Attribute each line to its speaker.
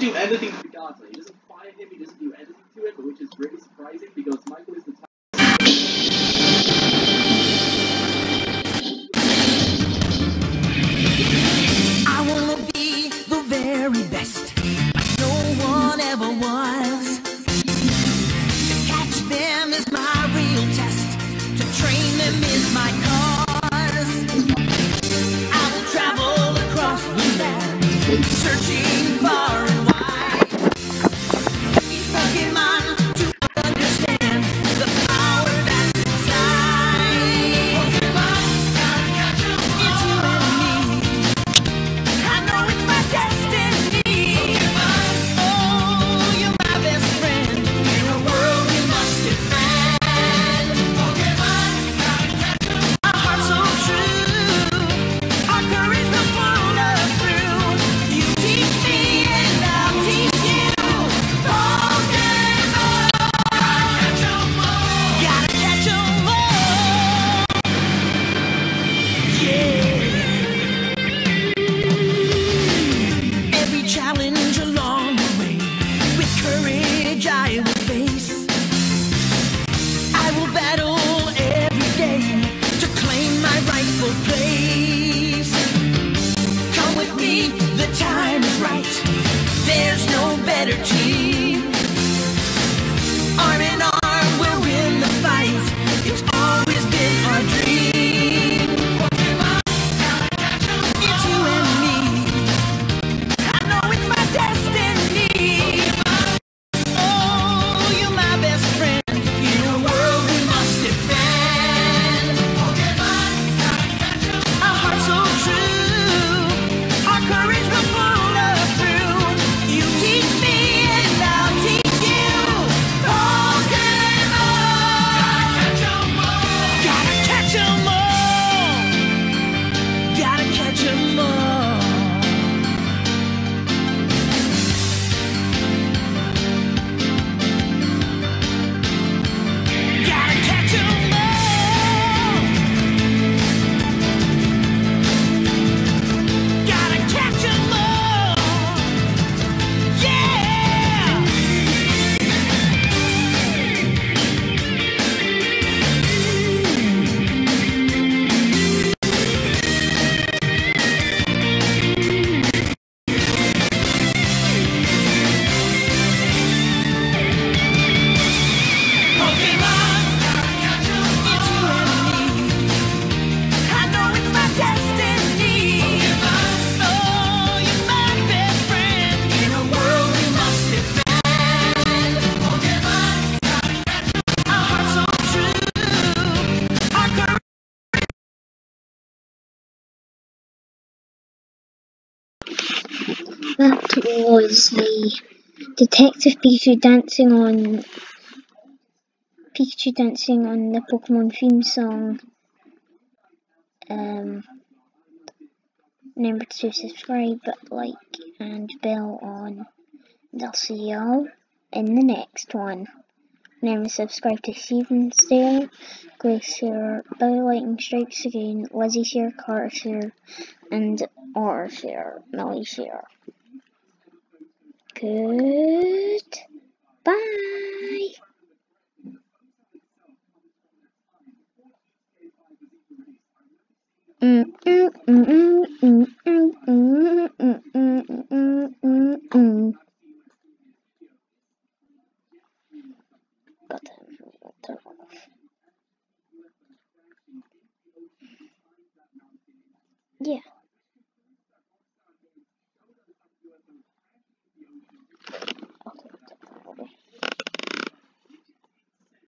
Speaker 1: doesn't do anything to Dante. He doesn't find him, he doesn't do anything to him, which is really surprising.
Speaker 2: was the
Speaker 3: Detective Pikachu dancing on Pikachu dancing on the Pokemon theme song. Um, remember to subscribe, like, and bell on. And I'll see y'all in the next one. Remember to subscribe to Steven's there. Grace here, Bow Lightning Strikes Again, Lizzie here, Carter here, and Otter here, Millie here. Good bye. Mm -mm -mm, mm, mm.